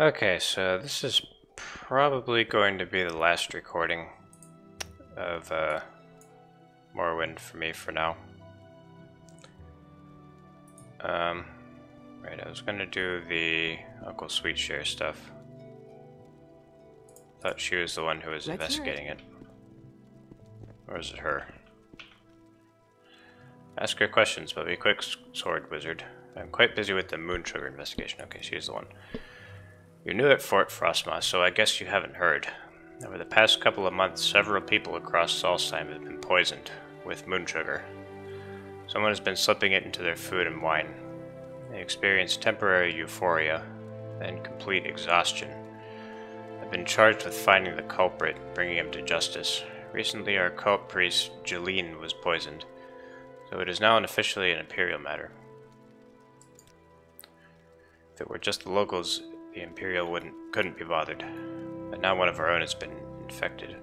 Okay, so this is probably going to be the last recording of uh, Morrowind for me for now. Um, right, I was gonna do the Uncle Sweetshare stuff. Thought she was the one who was Let's investigating it. Or is it her? Ask her questions, but be quick, sword wizard. I'm quite busy with the moon sugar investigation. Okay, she's the one. You're new at Fort Frostmoth, so I guess you haven't heard. Over the past couple of months, several people across Solstheim have been poisoned with moon sugar. Someone has been slipping it into their food and wine. They experience temporary euphoria, then complete exhaustion. I've been charged with finding the culprit, bringing him to justice. Recently, our cult priest, Jeline, was poisoned, so it is now an officially an Imperial matter. If it were just the locals, the Imperial wouldn't couldn't be bothered. But now one of our own has been infected.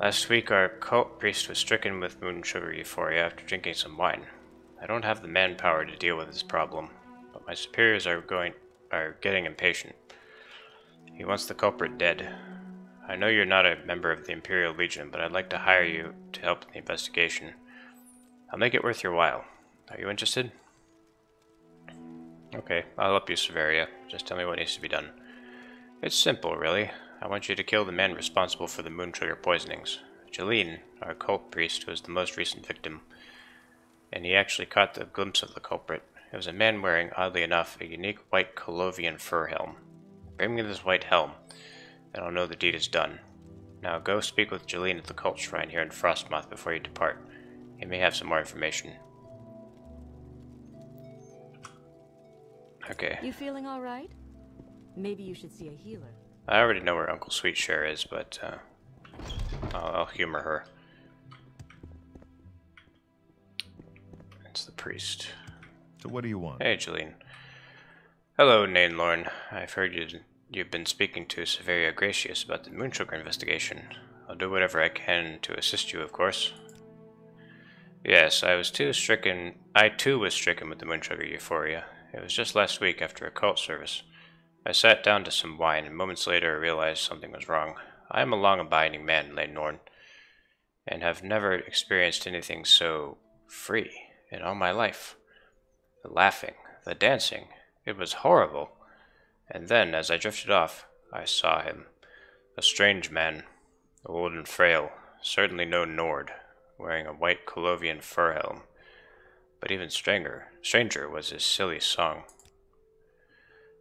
Last week, our cult priest was stricken with moon sugar euphoria after drinking some wine. I don't have the manpower to deal with this problem, but my superiors are going are getting impatient. He wants the culprit dead. I know you're not a member of the Imperial Legion, but I'd like to hire you to help in the investigation. I'll make it worth your while. Are you interested? Okay, I'll help you, Severia. Just tell me what needs to be done. It's simple, really. I want you to kill the man responsible for the moon trigger poisonings. Jeline, our cult priest, was the most recent victim, and he actually caught the glimpse of the culprit. It was a man wearing, oddly enough, a unique white Colovian fur helm. Bring me this white helm, and I'll know the deed is done. Now go speak with Jeline at the cult shrine here in Frostmoth before you depart. He may have some more information. Okay. You feeling all right? Maybe you should see a healer. I already know where Uncle Sweetshare is, but uh, I'll, I'll humor her. It's the priest. So what do you want? Hey, Jeline. Hello, Naenlorn. I've heard you, you've been speaking to Severia Gratius about the Moonsugar investigation. I'll do whatever I can to assist you, of course. Yes, I was too stricken. I too was stricken with the Moonsugar euphoria. It was just last week after a cult service. I sat down to some wine, and moments later I realized something was wrong. I am a long-abiding man, Lane Norn, and have never experienced anything so free in all my life. The laughing, the dancing, it was horrible. And then, as I drifted off, I saw him. A strange man, old and frail, certainly no Nord, wearing a white Colovian fur helm. But even stranger, stranger was his silly song.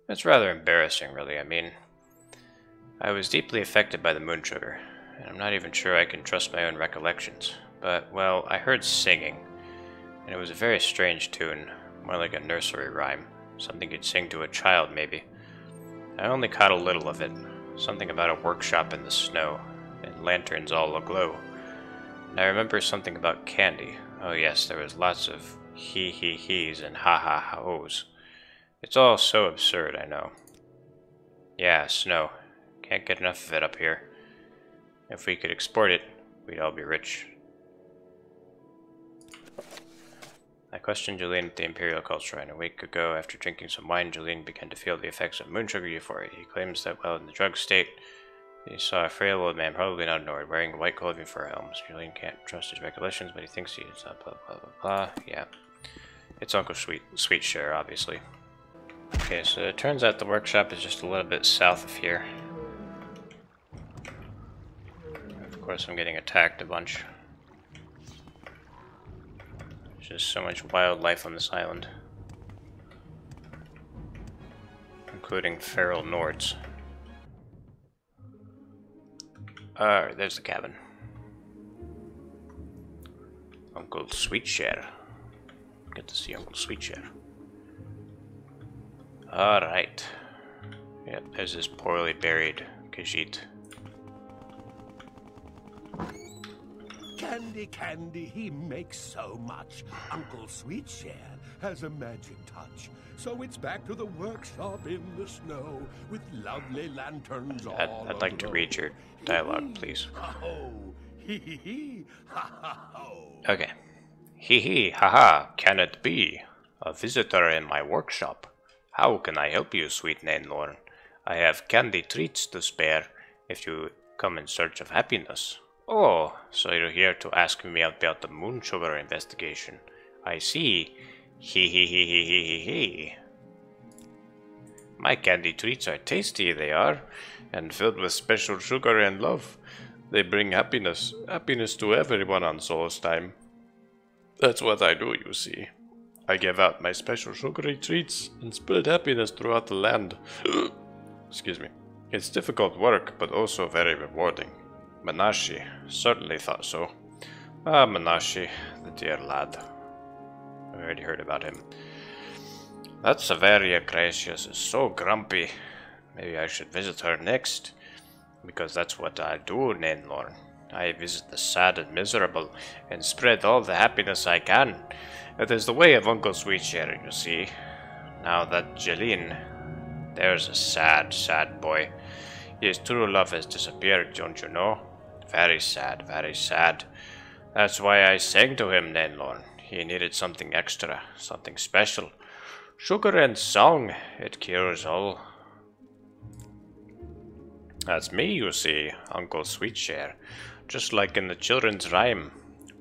It's rather embarrassing, really. I mean, I was deeply affected by the moon sugar, and I'm not even sure I can trust my own recollections. But, well, I heard singing, and it was a very strange tune, more like a nursery rhyme, something you'd sing to a child, maybe. I only caught a little of it, something about a workshop in the snow, and lanterns all aglow. And I remember something about candy. Oh yes, there was lots of he he he's and ha ha ho's. It's all so absurd, I know. Yeah, snow. Can't get enough of it up here. If we could export it, we'd all be rich. I questioned Julian at the Imperial Culture, Shrine. A week ago, after drinking some wine, Julian began to feel the effects of moon sugar euphoria. He claims that while in the drug state, he saw a frail old man, probably not Nord, wearing white clothing fur helms. Julian can't trust his recollections, but he thinks he is uh, blah blah blah blah. Yeah. It's Uncle Sweet Sweet Share, obviously. Okay, so it turns out the workshop is just a little bit south of here. Of course, I'm getting attacked a bunch. There's just so much wildlife on this island. Including feral Nords. Ah, there's the cabin. Uncle Sweetshare. Good to see Uncle Sweetshare. Alright. Yep, there's this poorly buried Khajiit. Candy, candy, he makes so much. Uncle Sweetshare has a magic touch. So it's back to the workshop in the snow with lovely lanterns all I'd, I'd like to read your dialogue, please. Okay. Hee hee, haha, can it be? A visitor in my workshop. How can I help you, sweet Naenlorn? I have candy treats to spare if you come in search of happiness. Oh, so you're here to ask me about the moon sugar investigation. I see. Hee hee hee hee hee hee hee. My candy treats are tasty, they are, and filled with special sugar and love. They bring happiness, happiness to everyone on Solstheim. That's what I do, you see. I give out my special sugary treats and spread happiness throughout the land. Excuse me. It's difficult work, but also very rewarding. Manashi certainly thought so. Ah, Manashi, the dear lad. I've already heard about him. That Severia Gratius is so grumpy. Maybe I should visit her next. Because that's what I do, Naenlorn. I visit the sad and miserable and spread all the happiness I can. It is the way of Uncle Sweetshare, you see. Now that Jeline, there's a sad, sad boy. His true love has disappeared, don't you know? Very sad, very sad. That's why I sang to him, Naenlorn. He needed something extra, something special. Sugar and song, it cures all. That's me, you see, Uncle Sweetshare. Just like in the children's rhyme.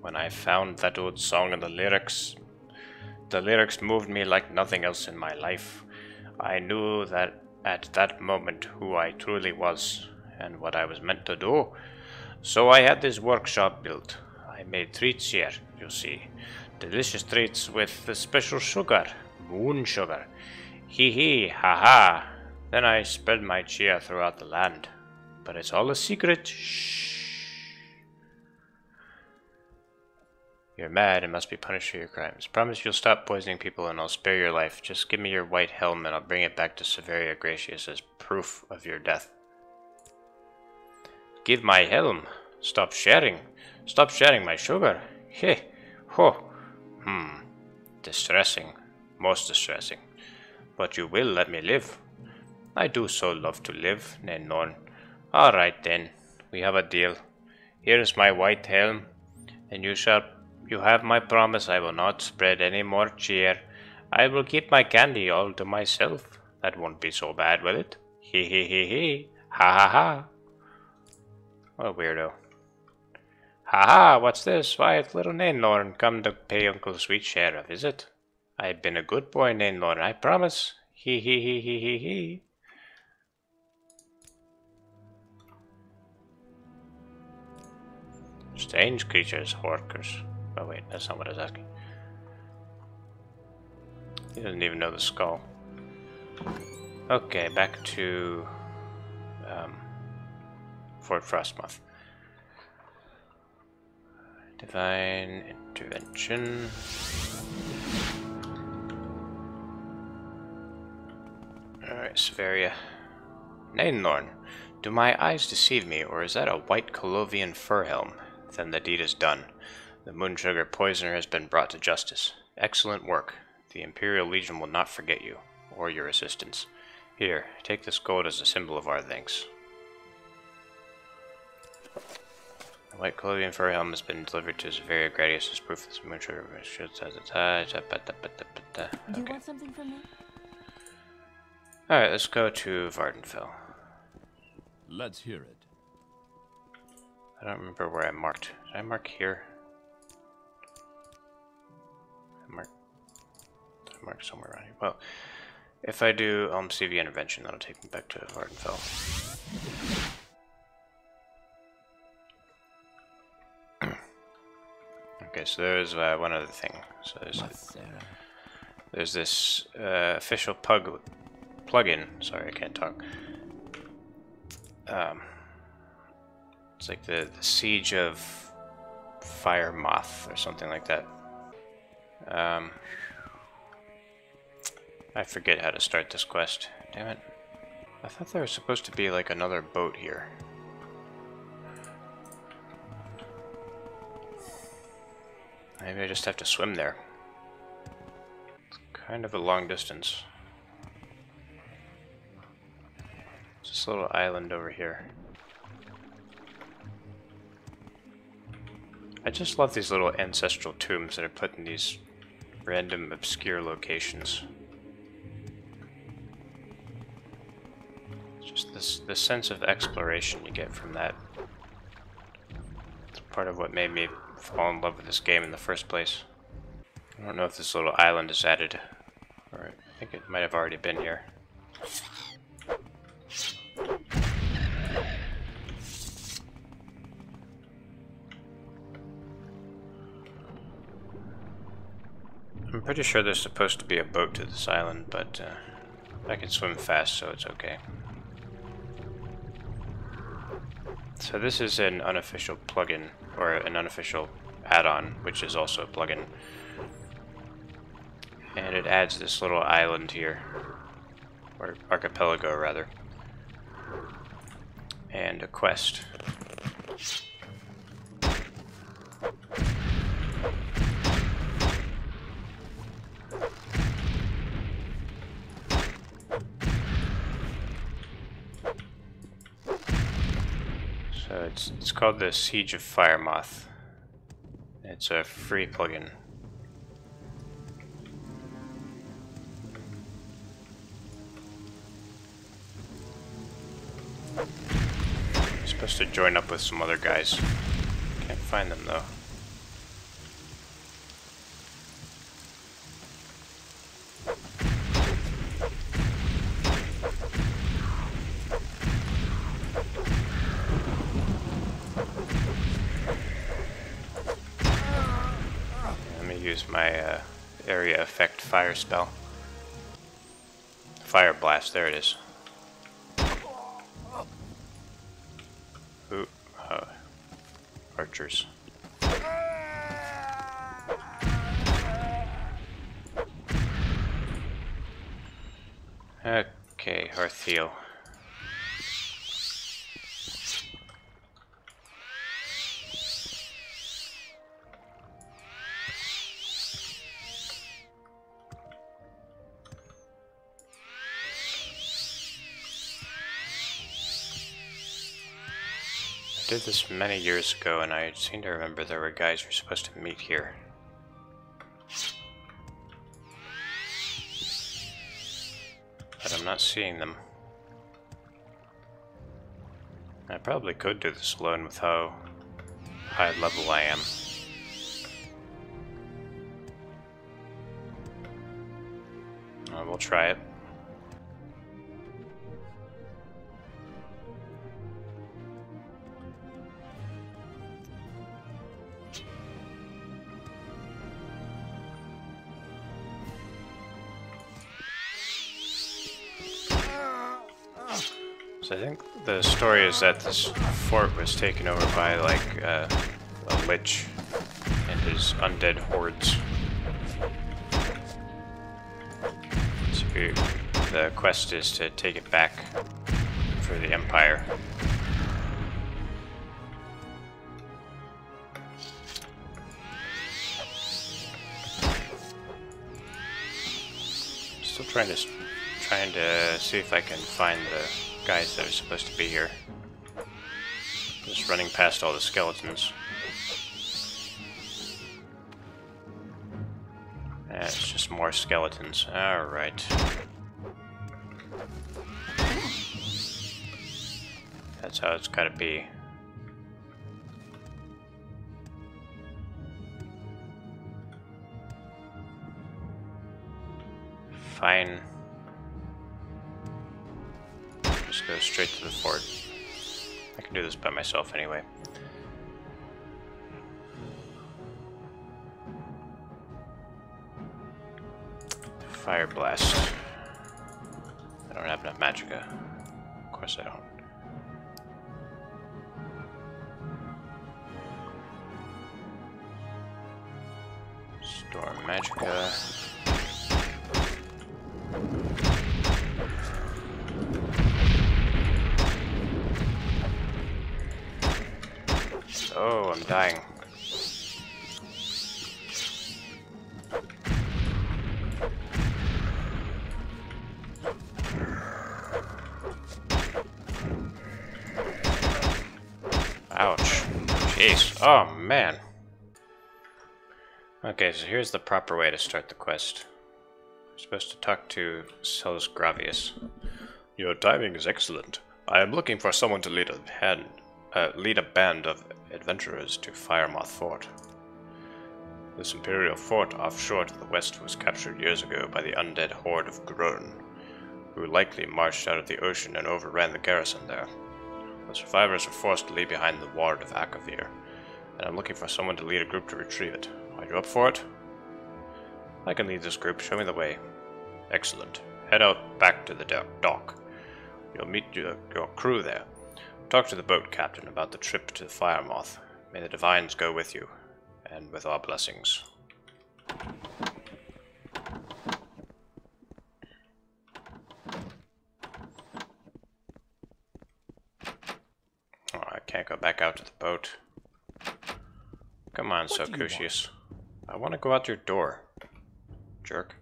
When I found that old song and the lyrics, the lyrics moved me like nothing else in my life. I knew that at that moment who I truly was and what I was meant to do. So I had this workshop built. I made treats here, you see. Delicious treats with the special sugar, moon sugar. Hee hee, ha ha. Then I spread my cheer throughout the land. But it's all a secret. Shh. You're mad and must be punished for your crimes. Promise you'll stop poisoning people and I'll spare your life. Just give me your white helm and I'll bring it back to Severia Gratius as proof of your death. Give my helm. Stop sharing. Stop sharing my sugar. Heh. Ho. Hmm. Distressing. Most distressing. But you will let me live. I do so love to live, Naenlorn. Alright then. We have a deal. Here is my white helm, and you shall you have my promise I will not spread any more cheer. I will keep my candy all to myself. That won't be so bad, will it? Hee hee hee hee. Ha ha ha. What a weirdo. Ha ha, what's this? Why, it's little Naenlorn come to pay Uncle Sweetshare a visit. I've been a good boy, Naenlorn, I promise. Hee hee hee hee hee hee. Strange creatures, Horkers. Oh wait, that's not what I was asking. He doesn't even know the skull. Okay, back to um, Fort Frostmoth. Divine Intervention. Alright, Severia. Naenlorn, do my eyes deceive me, or is that a white Colovian fur helm? Then the deed is done. The moon sugar poisoner has been brought to justice. Excellent work. The Imperial Legion will not forget you, or your assistance. Here, take this gold as a symbol of our thanks. The white Colovian fur helm has been delivered to Severia Gratius as proof that the moon sugar... Do you want something from me? Alright, let's go to Vvardenfell. Let's hear it. I don't remember where I marked. Did I mark here? I marked somewhere around here. Well, if I do um, Almsivi intervention, that'll take me back to Vvardenfell. okay, so there's uh, one other thing. So there's, there's this uh, official pug plugin. Sorry, I can't talk. Um, it's like the, the Siege of Firemoth or something like that. Um, I forget how to start this quest. Damn it. I thought there was supposed to be like another boat here. Maybe I just have to swim there. It's kind of a long distance. This little island over here. I just love these little ancestral tombs that are put in these Random obscure locations. Just this the sense of exploration you get from that. It's part of what made me fall in love with this game in the first place. I don't know if this little island is added. Or I think it might have already been here. Pretty sure there's supposed to be a boat to this island, but uh, I can swim fast, so it's okay. So this is an unofficial plugin, or an unofficial add-on, which is also a plugin. And it adds this little island here, or archipelago rather, and a quest. Called the Siege of Firemoth. It's a free plugin. I'm supposed to join up with some other guys. Can't find them though. My uh, area effect fire spell. Fire blast, there it is. Ooh, uh, archers. Okay, Hearthiel. Did this many years ago, and I seem to remember there were guys who were supposed to meet here. But I'm not seeing them. I probably could do this alone with how high level I am. Uh, we'll try it. The story is that this fort was taken over by like uh, a lich and his undead hordes. So the quest is to take it back for the Empire. Still trying to trying to see if I can find the guys that are supposed to be here. Just running past all the skeletons. It's just more skeletons. Alright. That's how it's gotta be. Fine. Go straight to the fort. I can do this by myself anyway. Fire blast. I don't have enough magicka. Of course I don't. Storm magicka. I'm dying. Ouch. Jeez. Oh, man. Okay, so here's the proper way to start the quest. We're supposed to talk to Sellus Gravius. Your timing is excellent. I am looking for someone to lead a hand, uh, lead a band of adventurers to Firemoth Fort. This imperial fort offshore to the west was captured years ago by the undead horde of Grurn, who likely marched out of the ocean and overran the garrison there. The survivors were forced to leave behind the ward of Akavir, and I'm looking for someone to lead a group to retrieve it. Are you up for it? I can lead this group. Show me the way. Excellent. Head out back to the dock. You'll meet your, your crew there. Talk to the boat captain about the trip to the Firemoth. May the divines go with you, and with our blessings. Oh, I can't go back out to the boat. Come on, What do you want? Socucius. I want to go out your door. Jerk.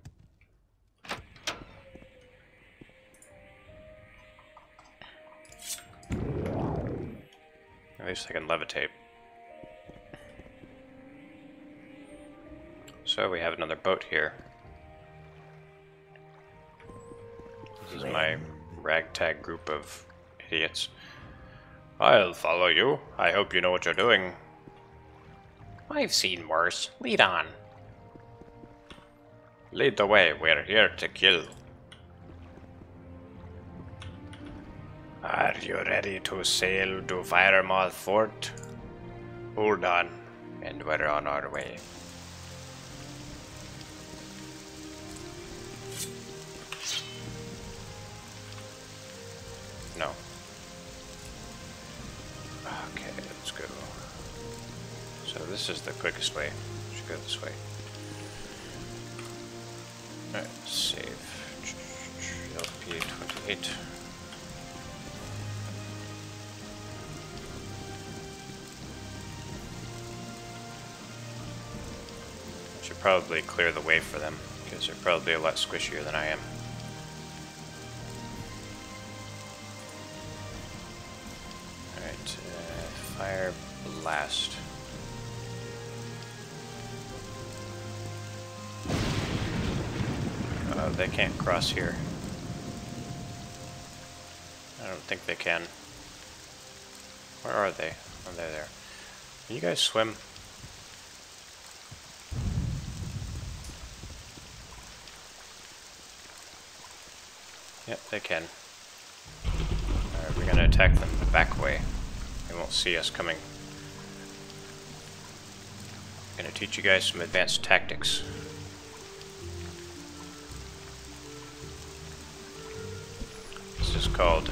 Least I can levitate. So we have another boat here. This is my ragtag group of idiots. I'll follow you. I hope you know what you're doing. I've seen worse. Lead on. Lead the way. We're here to kill. you ready to sail to Firemoth Fort? Hold on, and we're on our way. No. Okay, let's go. So this is the quickest way. We should go this way. Alright, save. LP28. Should probably clear the way for them, because they're probably a lot squishier than I am. Alright, uh, fire blast. Oh, they can't cross here. I don't think they can. Where are they? Oh, they're there. Can you guys swim? Yep, they can. Alright, we're gonna attack them the back way. They won't see us coming. I'm gonna teach you guys some advanced tactics. This is called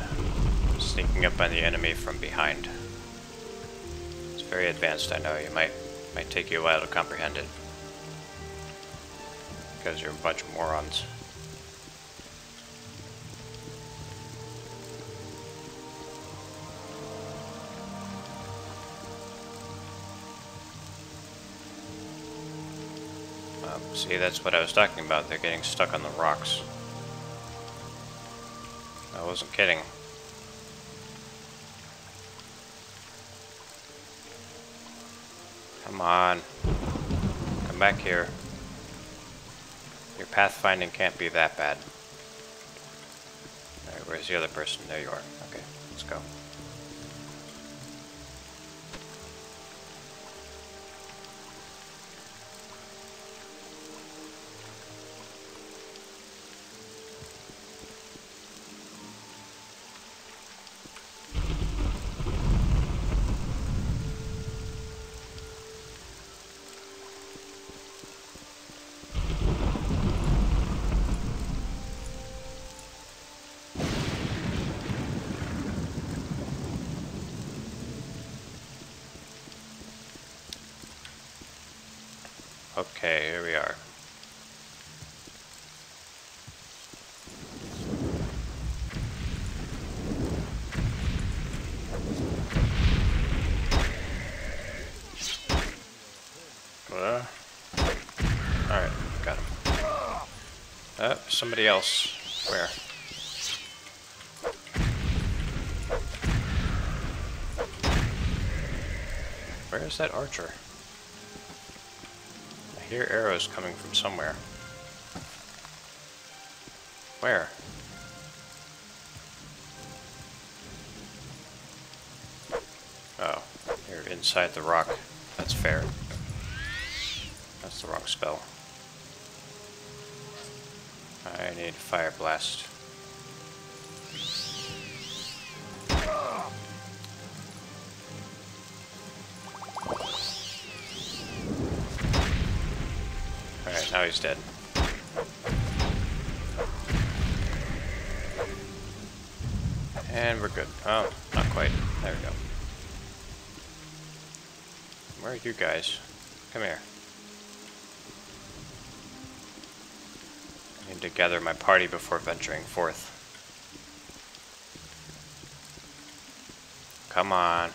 sneaking up on the enemy from behind. It's very advanced, I know. You might might take you a while to comprehend it. Because you're a bunch of morons. Um, see, that's what I was talking about. They're getting stuck on the rocks. I wasn't kidding. Come on. Come back here. Your pathfinding can't be that bad. Alright, where's the other person? There you are. Okay, let's go. Okay, here we are. Alright, got him. Uh, somebody else. Where? Where is that archer? hear arrows coming from somewhere. Where? Oh, they're inside the rock. That's fair. That's the wrong spell. I need fire blast. He's dead. And we're good. Oh, not quite. There we go. Where are you guys? Come here. I need to gather my party before venturing forth. Come on.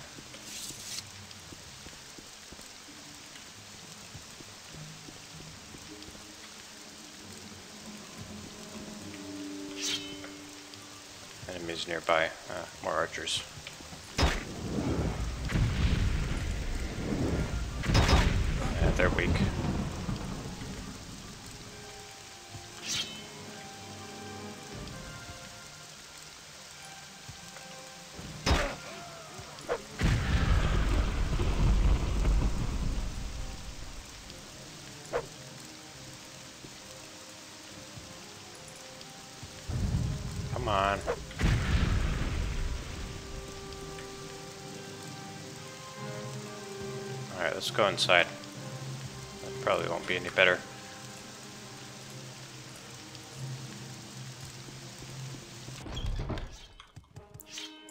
Enemies nearby. Uh, more archers. Yeah, they're weak. Go inside. That probably won't be any better.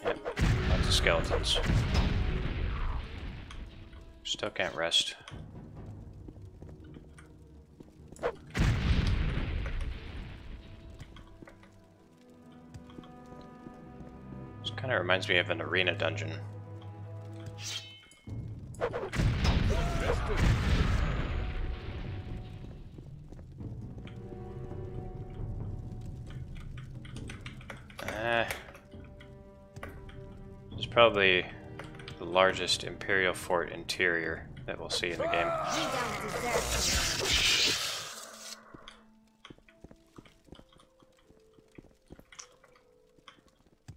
Yep, lots of skeletons. Still can't rest. This kind of reminds me of an arena dungeon. Probably the largest Imperial Fort interior that we'll see in the game.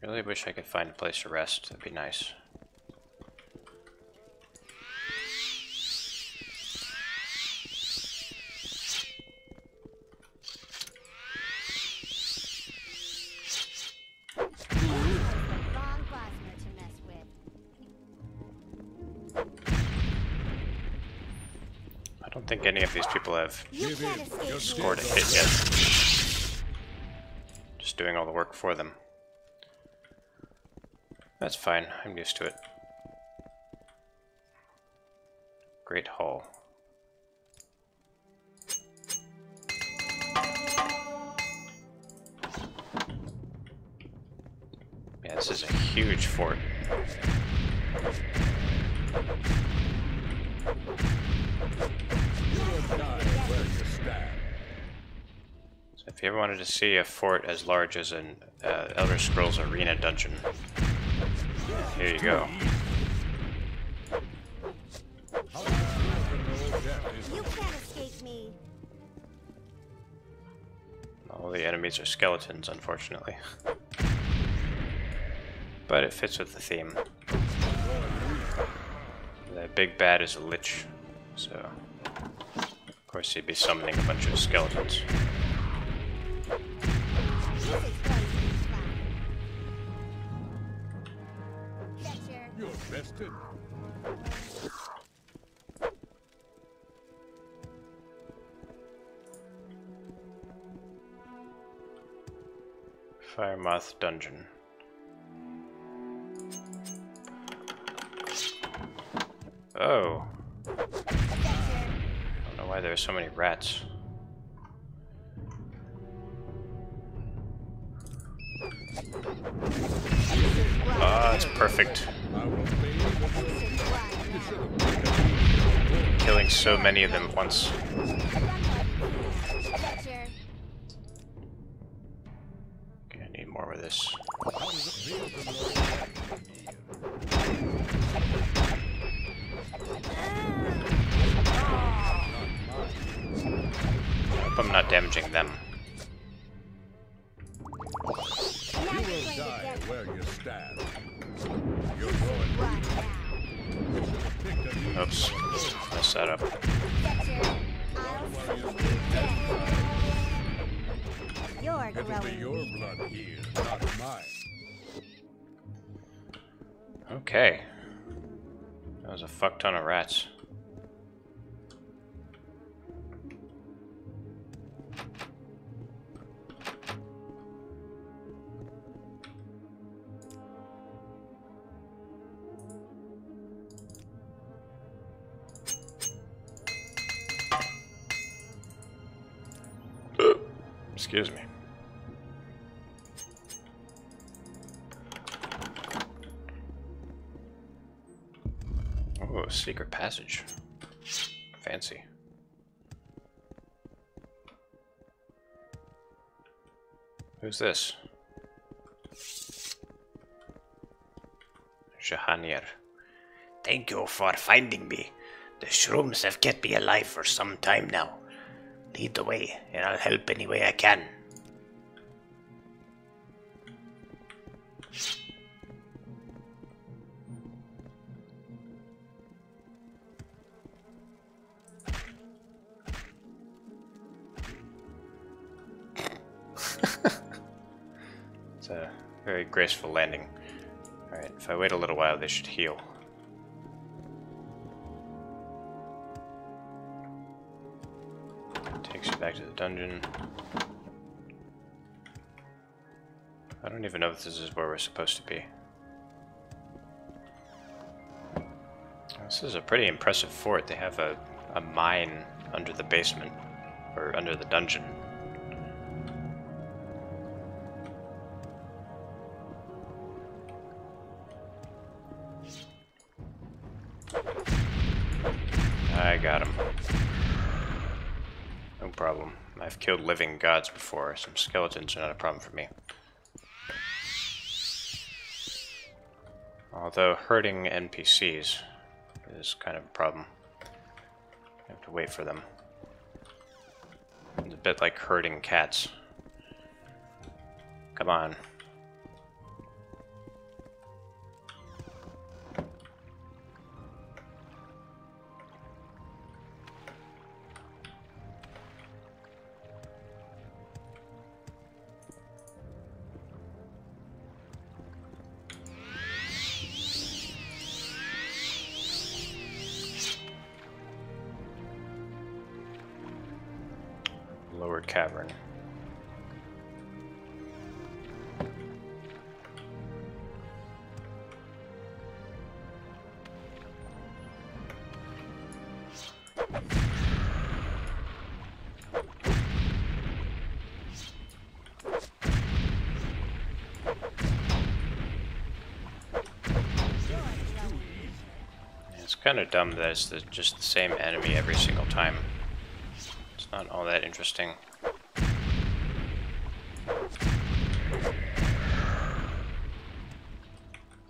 Really wish I could find a place to rest. That'd be nice. Don't think any of these people have You can't escape scored a hit yet. Just doing all the work for them. That's fine. I'm used to it. Great Hall. Yeah, this is a huge fort. Wanted to see a fort as large as an uh, Elder Scrolls Arena dungeon, here you go. You can't escape me. All the enemies are skeletons, unfortunately. But it fits with the theme. The big bad is a lich, so of course he'd be summoning a bunch of skeletons. You're bested. Firemoth Dungeon. Oh, I don't know why there's so many rats. Ah, it's perfect. Killing so many of them at once. Oops. Messed that up. You're It'll be your blood here, not mine. Okay. That was a fuck ton of rats. Who's this? Jahanier. Thank you for finding me. The shrooms have kept me alive for some time now. Lead the way, and I'll help any way I can. It's a very graceful landing. Alright, if I wait a little while, they should heal. Takes you back to the dungeon. I don't even know if this is where we're supposed to be. This is a pretty impressive fort. They have a, a mine under the basement, or under the dungeon. Killed living gods before. Some skeletons are not a problem for me. Although hurting NPCs is kind of a problem. You have to wait for them. It's a bit like herding cats. Come on. Kind of dumb that it's the, just the same enemy every single time. It's not all that interesting. I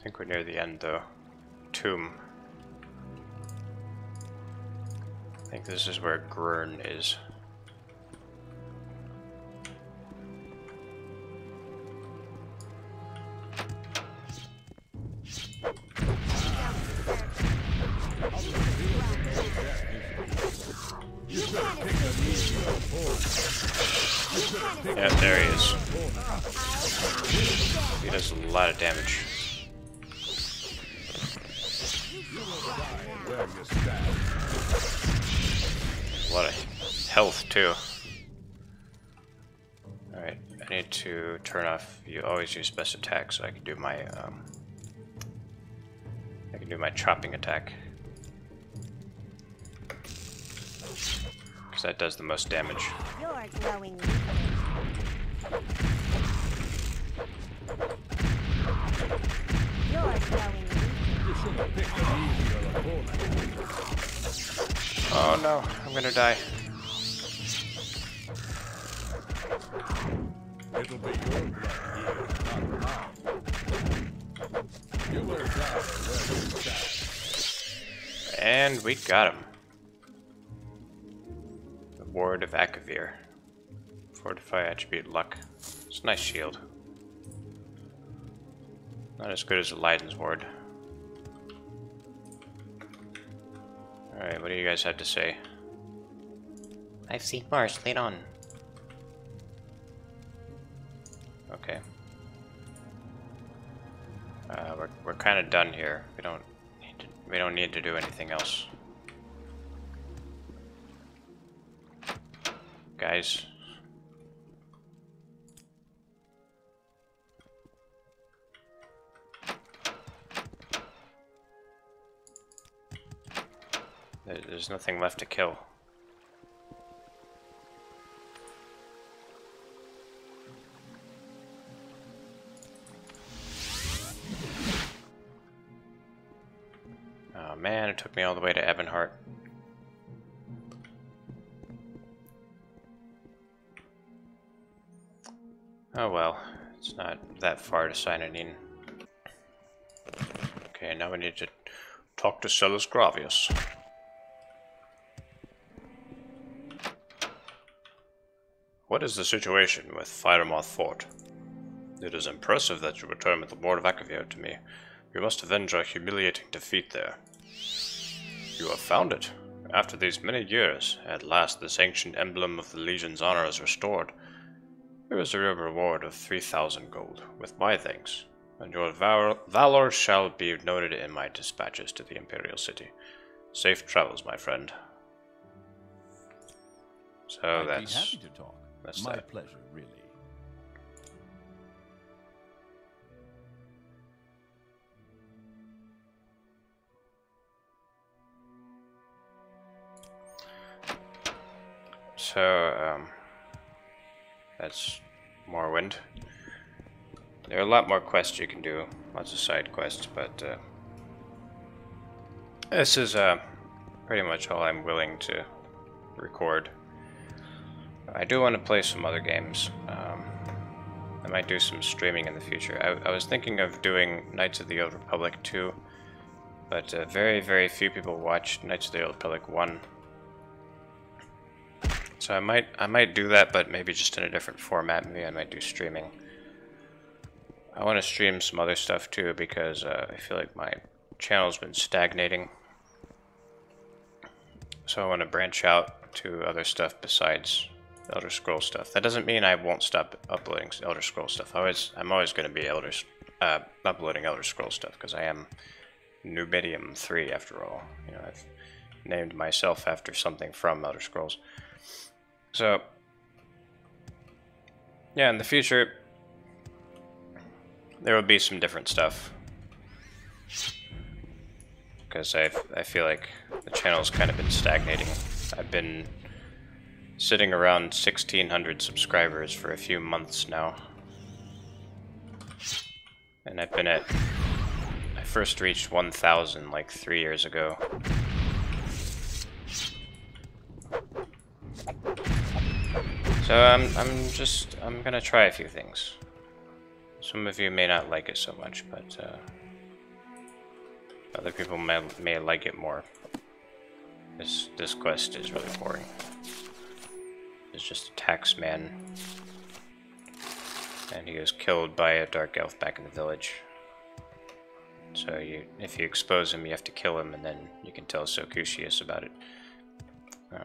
think we're near the end though. Tomb. I think this is where Grurn is. Damage. A health too. Alright, I need to turn off. You always use best attack, so I can do my um, I can do my chopping attack. Because that does the most damage. Oh no, I'm gonna die. It'll be your blood here, not mine. You will die where. And we got him. The Ward of Akavir. Fortify attribute luck. It's a nice shield. Not as good as the Leiden's Ward. Alright, what do you guys have to say? I've seen Mars. Lead on. Okay. Uh, we're we're kind of done here. We don't need to we don't need to do anything else. Guys. There's nothing left to kill. Oh man, it took me all the way to Ebonheart. Oh well, it's not that far to Seyda Neen. Okay, now we need to talk to Sellus Gravius. What is the situation with Firemoth Fort? It is impressive that you return with the Lord of Akavir to me. We must avenge our humiliating defeat there. You have found it. After these many years, at last this ancient emblem of the Legion's honor is restored. Here is a real reward of 3,000 gold, with my thanks, and your val- valor shall be noted in my dispatches to the Imperial City. Safe travels, my friend. So I'd that's happy to talk. That's My that. pleasure, really. So, um, that's Morrowind. There are a lot more quests you can do, lots of side quests, but uh, this is uh, pretty much all I'm willing to record. I do want to play some other games. Um, I might do some streaming in the future. I, I was thinking of doing Knights of the Old Republic 2, but uh, very, very few people watch Knights of the Old Republic 1. So I might I might do that, but maybe just in a different format. Maybe I might do streaming. I want to stream some other stuff too because uh, I feel like my channel's been stagnating. So I want to branch out to other stuff besides Elder Scroll stuff. That doesn't mean I won't stop uploading Elder Scroll stuff. I always I'm always going to be Elder uh, uploading Elder Scroll stuff because I am Numidium 3 after all. You know I've named myself after something from Elder Scrolls. So, yeah, in the future, there will be some different stuff. Because I, I feel like the channel's kind of been stagnating. I've been sitting around 1600 subscribers for a few months now. And I've been at. I first reached 1000 like three years ago. So I'm I'm just I'm gonna try a few things. Some of you may not like it so much, but uh, other people may may like it more. This this quest is really boring. It's just a tax man, and he was killed by a dark elf back in the village. So you, if you expose him, you have to kill him, and then you can tell Socucius about it. Um,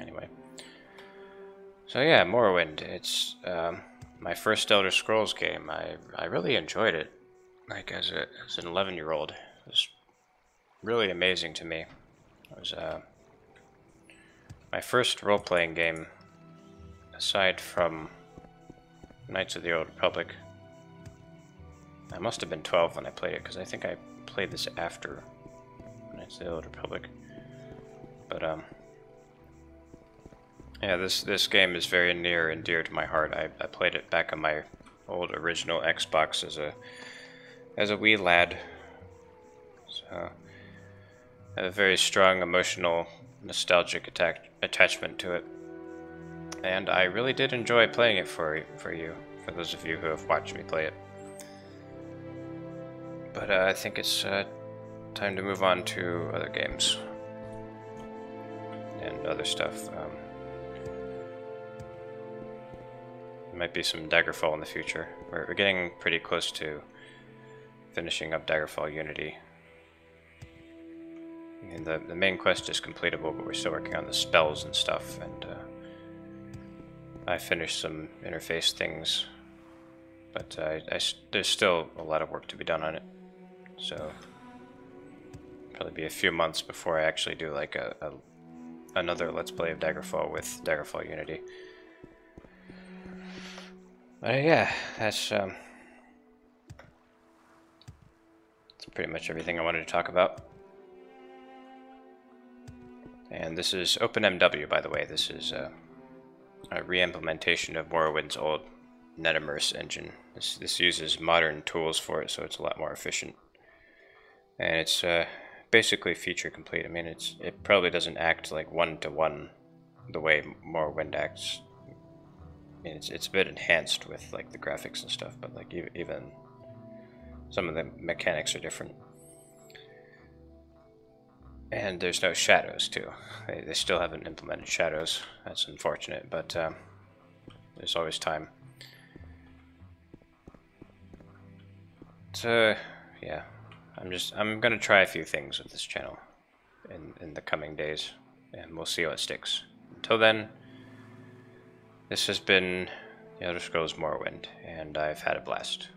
anyway. So yeah, Morrowind. It's um, my first Elder Scrolls game. I I really enjoyed it. Like as a as an 11 year old, it was really amazing to me. It was uh, my first role playing game, aside from Knights of the Old Republic. I must have been 12 when I played it because I think I played this after Knights of the Old Republic. But um. Yeah, this this game is very near and dear to my heart. I, I played it back on my old original Xbox as a as a wee lad. So I have a very strong emotional, nostalgic attack, attachment to it, and I really did enjoy playing it for for you, for those of you who have watched me play it. But uh, I think it's uh, time to move on to other games and other stuff. Um, might be some Daggerfall in the future. We're, we're getting pretty close to finishing up Daggerfall Unity. And the, the main quest is completable, but we're still working on the spells and stuff, and uh, I finished some interface things, but I, I s- there's still a lot of work to be done on it. So, probably be a few months before I actually do like a, a another Let's Play of Daggerfall with Daggerfall Unity. But uh, yeah, that's um, that's pretty much everything I wanted to talk about. And this is OpenMW, by the way. This is uh, a re-implementation of Morrowind's old NetImmerse engine. This, this uses modern tools for it, so it's a lot more efficient. And it's uh, basically feature complete. I mean, it's it probably doesn't act like one to one the way Morrowind acts. I mean, it's it's a bit enhanced with like the graphics and stuff, but like even some of the mechanics are different. And there's no shadows too. They, they still haven't implemented shadows. That's unfortunate, but um, there's always time. So yeah, I'm just I'm gonna try a few things with this channel in in the coming days, and we'll see what sticks. Until then, this has been the Elder Scrolls Morrowind, and I've had a blast.